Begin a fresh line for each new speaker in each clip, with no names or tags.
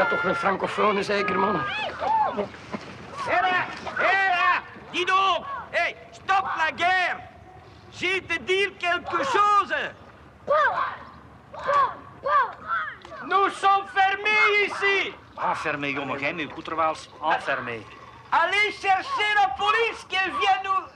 dat toch een francofonen, zeker, mannen?
Hera! Hera! Guido! Hey, stop la guerre! J'ai te dire quelque chose! Nous sommes fermés ici!
Enfermé, jongen. Jij met uw koeterwaals. Enfermé.
Allez chercher la police qui vient nous...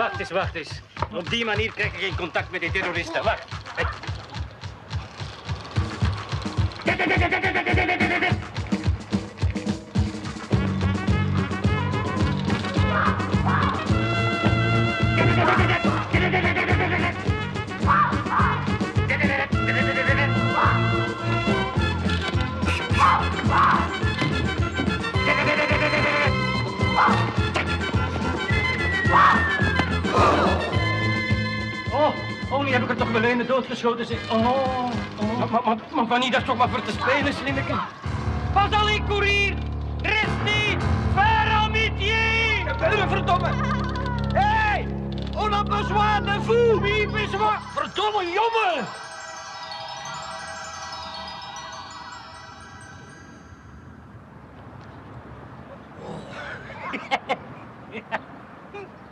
Wacht eens, wacht eens. Op die manier krijg ik geen contact met die terroristen. Wacht.
Oh, oh, nu heb ik er toch wel een doodgeschoten, zeg. Oh, oh. Maar, maar, maar, maar Fanny, dat is toch maar voor te spelen, slimmeke.
Pas allez courir! Restez! Faire amitié! Verdomme! Hey! On a besoin de vous! Oui, besoin!
Verdomme, jongen!